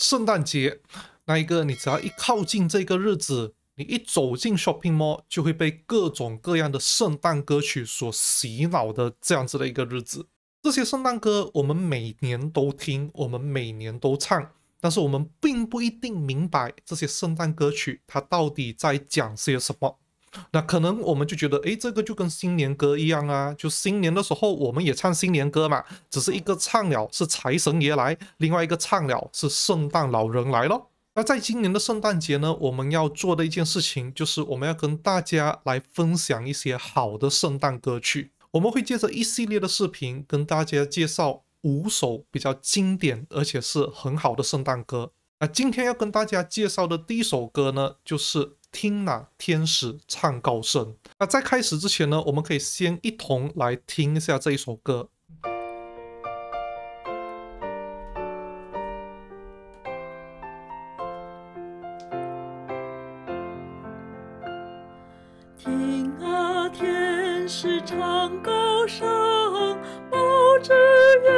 圣诞节那一个，你只要一靠近这个日子，你一走进 shopping mall 就会被各种各样的圣诞歌曲所洗脑的这样子的一个日子。这些圣诞歌我们每年都听，我们每年都唱，但是我们并不一定明白这些圣诞歌曲它到底在讲些什么。那可能我们就觉得，诶，这个就跟新年歌一样啊，就新年的时候我们也唱新年歌嘛，只是一个唱了是财神爷来，另外一个唱了是圣诞老人来咯。那在今年的圣诞节呢，我们要做的一件事情就是我们要跟大家来分享一些好的圣诞歌曲。我们会借着一系列的视频跟大家介绍五首比较经典而且是很好的圣诞歌。那今天要跟大家介绍的第一首歌呢，就是。听那天使唱高声。那在开始之前呢，我们可以先一同来听一下这一首歌。听啊，天使唱高声，报知耶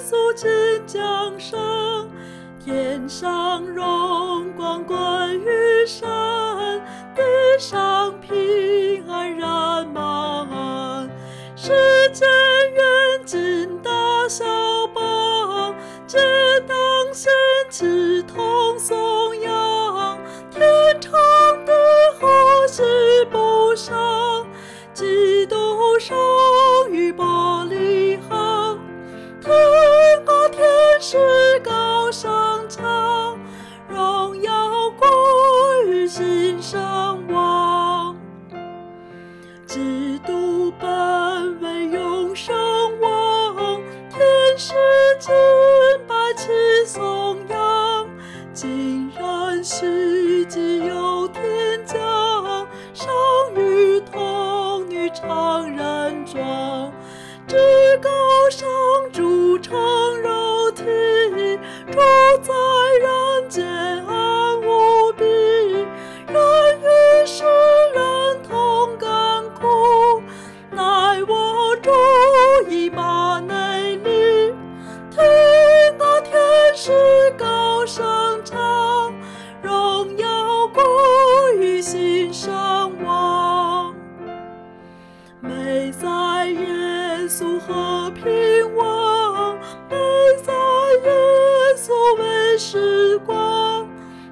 稣即将生，天上荣光归于上。上平安然满，世间远近大小邦，皆当掀起同颂扬，天长地和喜不伤，基督生于伯利恒，听啊天使几度本为永生亡，天师尊把气送扬。竟然虚极有天将，上与童女常然妆，至高尚主长肉体，主宰。平望，埋在耶稣为时光，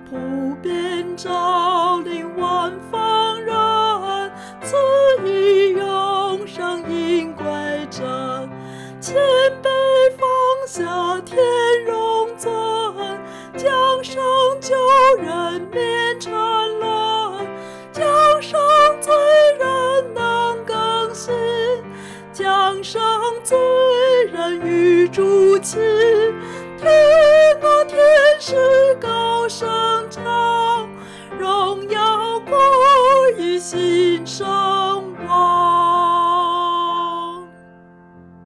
普遍照。主起听啊，天使高声唱，荣耀归于新上王。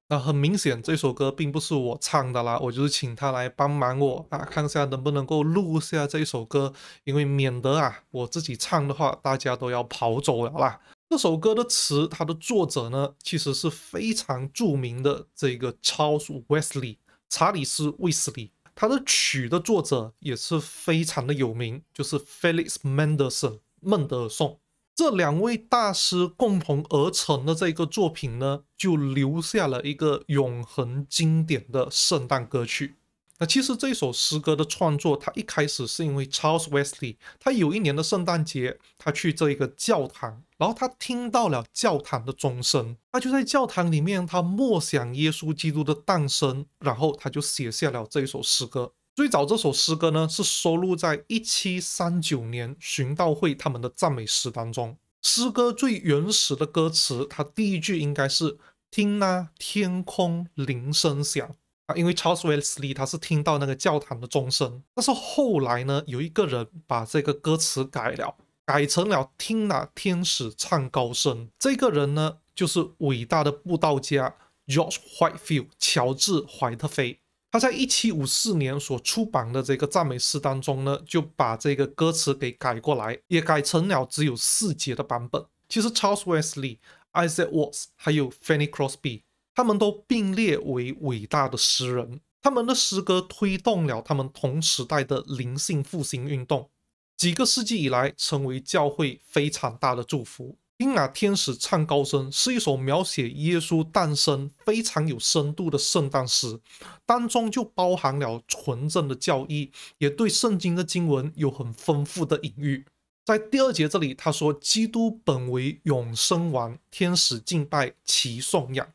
那很明显，这首歌并不是我唱的啦，我就是请他来帮忙我啊，看一下能不能够录下这首歌，因为免得啊我自己唱的话，大家都要跑走了啦。这首歌的词，它的作者呢，其实是非常著名的这个 chaos Wesley 查理斯·卫斯理，他的曲的作者也是非常的有名，就是 Felix Mendelssohn 孟德尔颂。这两位大师共同而成的这个作品呢，就留下了一个永恒经典的圣诞歌曲。那其实这首诗歌的创作，它一开始是因为 Charles Wesley，他有一年的圣诞节，他去这一个教堂，然后他听到了教堂的钟声，他就在教堂里面，他默想耶稣基督的诞生，然后他就写下了这一首诗歌。最早这首诗歌呢，是收录在一七三九年寻道会他们的赞美诗当中。诗歌最原始的歌词，它第一句应该是“听那天空铃声响”啊，因为 Charles Wesley 他是听到那个教堂的钟声。但是后来呢，有一个人把这个歌词改了，改成了“听那天使唱高声”。这个人呢，就是伟大的布道家 George Whitefield 乔治怀特菲。他在一七五四年所出版的这个赞美诗当中呢，就把这个歌词给改过来，也改成了只有四节的版本。其实 Charles Wesley、Isaac Watts 还有 Fanny Crosby，他们都并列为伟大的诗人。他们的诗歌推动了他们同时代的灵性复兴运动，几个世纪以来成为教会非常大的祝福。听啊，天使唱高声是一首描写耶稣诞生非常有深度的圣诞诗，当中就包含了纯正的教义，也对圣经的经文有很丰富的隐喻。在第二节这里，他说：“基督本为永生王，天使敬拜其颂扬。”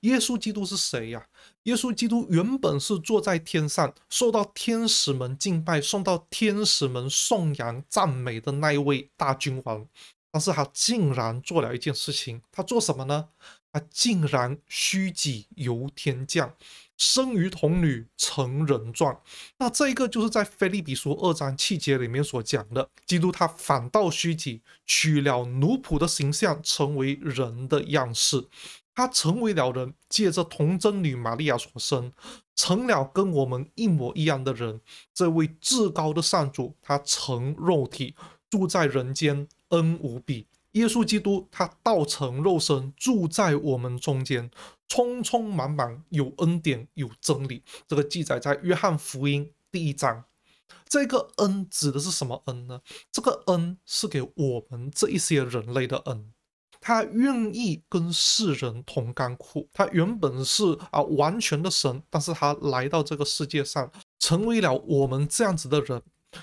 耶稣基督是谁呀？耶稣基督原本是坐在天上，受到天使们敬拜、受到天使们颂扬、赞美的那一位大君王。但是他竟然做了一件事情，他做什么呢？他竟然虚己由天降，生于童女，成人状。那这一个就是在腓立比书二章七节里面所讲的，基督他反倒虚己，取了奴仆的形象，成为人的样式。他成为了人，借着童贞女玛利亚所生，成了跟我们一模一样的人。这位至高的上主，他成肉体，住在人间。恩无比，耶稣基督他道成肉身，住在我们中间，充充满满有恩典有真理。这个记载在约翰福音第一章。这个恩指的是什么恩呢？这个恩是给我们这一些人类的恩。他愿意跟世人同甘苦。他原本是啊完全的神，但是他来到这个世界上，成为了我们这样子的人。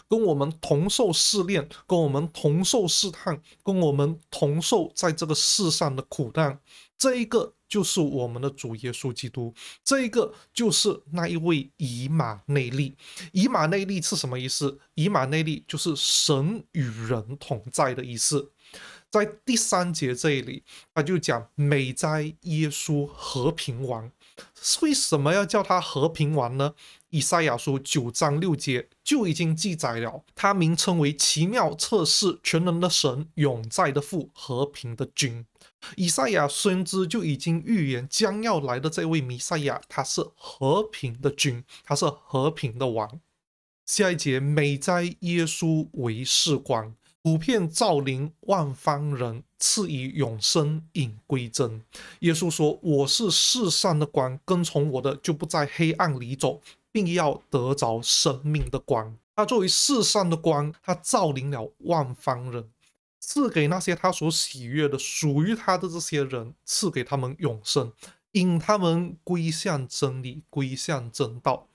跟我们同受试炼，跟我们同受试探，跟我们同受在这个世上的苦难，这一个就是我们的主耶稣基督，这一个就是那一位以马内利。以马内利是什么意思？以马内利就是神与人同在的意思。在第三节这里，他就讲美哉耶稣和平王。为什么要叫他和平王呢？以赛亚书九章六节就已经记载了，他名称为奇妙测试全能的神，永在的父，和平的君。以赛亚先知就已经预言将要来的这位弥赛亚，他是和平的君，他是和平的王。下一节，美哉耶稣为世光。普遍照临万方人，赐以永生引归真。耶稣说：“我是世上的光，跟从我的就不在黑暗里走，并要得着生命的光。”他作为世上的光，他照临了万方人，赐给那些他所喜悦的、属于他的这些人，赐给他们永生，引他们归向真理，归向正道。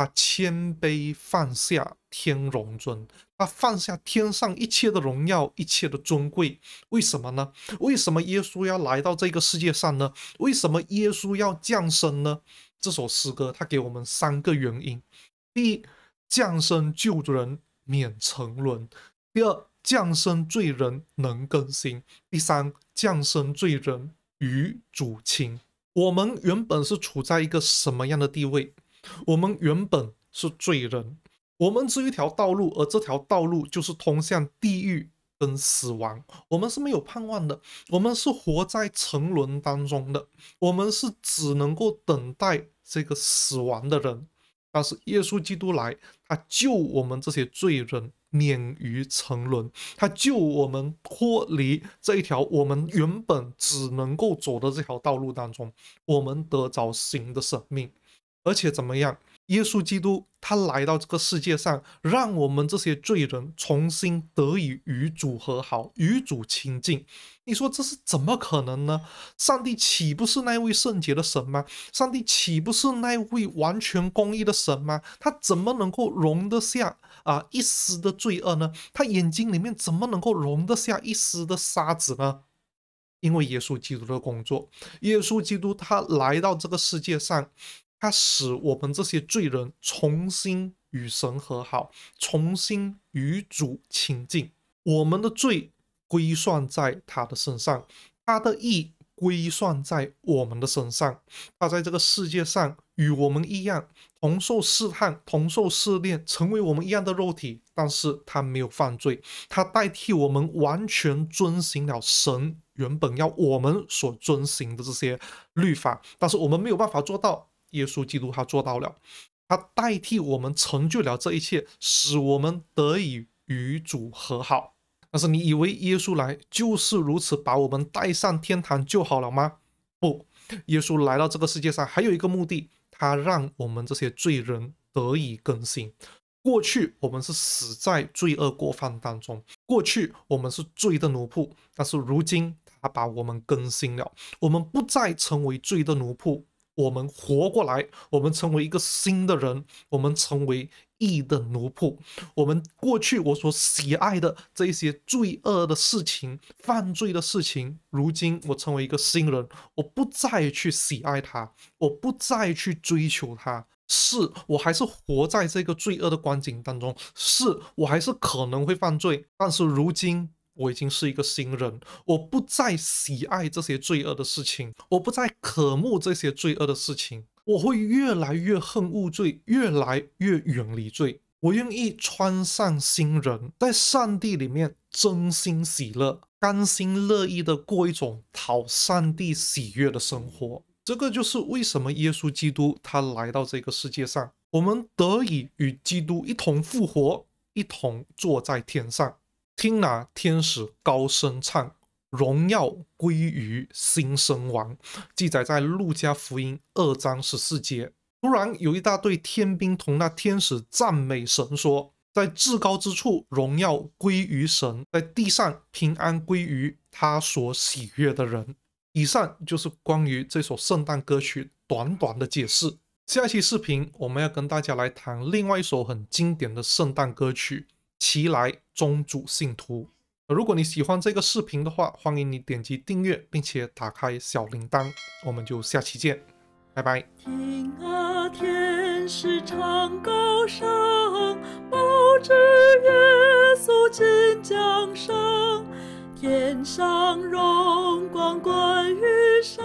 他谦卑放下天荣尊，他放下天上一切的荣耀，一切的尊贵。为什么呢？为什么耶稣要来到这个世界上呢？为什么耶稣要降生呢？这首诗歌他给我们三个原因：第一，降生救人免沉沦；第二，降生罪人能更新；第三，降生罪人与主亲。我们原本是处在一个什么样的地位？我们原本是罪人，我们只有一条道路，而这条道路就是通向地狱跟死亡。我们是没有盼望的，我们是活在沉沦当中的，我们是只能够等待这个死亡的人。但是耶稣基督来，他救我们这些罪人免于沉沦，他救我们脱离这一条我们原本只能够走的这条道路当中，我们得着新的生命。而且怎么样？耶稣基督他来到这个世界上，让我们这些罪人重新得以与主和好，与主亲近。你说这是怎么可能呢？上帝岂不是那位圣洁的神吗？上帝岂不是那位完全公义的神吗？他怎么能够容得下啊一丝的罪恶呢？他眼睛里面怎么能够容得下一丝的沙子呢？因为耶稣基督的工作，耶稣基督他来到这个世界上。他使我们这些罪人重新与神和好，重新与主亲近。我们的罪归算在他的身上，他的义归算在我们的身上。他在这个世界上与我们一样，同受试探，同受试炼，成为我们一样的肉体。但是他没有犯罪，他代替我们完全遵行了神原本要我们所遵行的这些律法。但是我们没有办法做到。耶稣基督他做到了，他代替我们成就了这一切，使我们得以与主和好。但是你以为耶稣来就是如此把我们带上天堂就好了吗？不，耶稣来到这个世界上还有一个目的，他让我们这些罪人得以更新。过去我们是死在罪恶过犯当中，过去我们是罪的奴仆，但是如今他把我们更新了，我们不再成为罪的奴仆，我们活过来，我们成为一个新的人，我们成为义的奴仆。我们过去我所喜爱的这些罪恶的事情、犯罪的事情，如今我成为一个新人，我不再去喜爱它，我不再去追求它。是我还是活在这个罪恶的光景当中，是我还是可能会犯罪，但是如今我已经是一个新人，我不再喜爱这些罪恶的事情，我不再渴慕这些罪恶的事情，我会越来越恨恶罪，越来越远离罪。我愿意穿上新人，在上帝里面真心喜乐，甘心乐意的过一种讨上帝喜悦的生活。这个就是为什么耶稣基督他来到这个世界上，我们得以与基督一同复活，一同坐在天上，听那天使高声唱：“荣耀归于新生王。”记载在路加福音二章十四节。突然有一大队天兵同那天使赞美神说：“在至高之处，荣耀归于神；在地上，平安归于他所喜悦的人。”以上就是关于这首圣诞歌曲短短的解释。下期视频我们要跟大家来谈另外一首很经典的圣诞歌曲《齐来宗主信徒》。如果你喜欢这个视频的话，欢迎你点击订阅，并且打开小铃铛。我们就下期见，拜拜。听啊，天使唱高声，报知耶稣即将升。天上荣光归于神。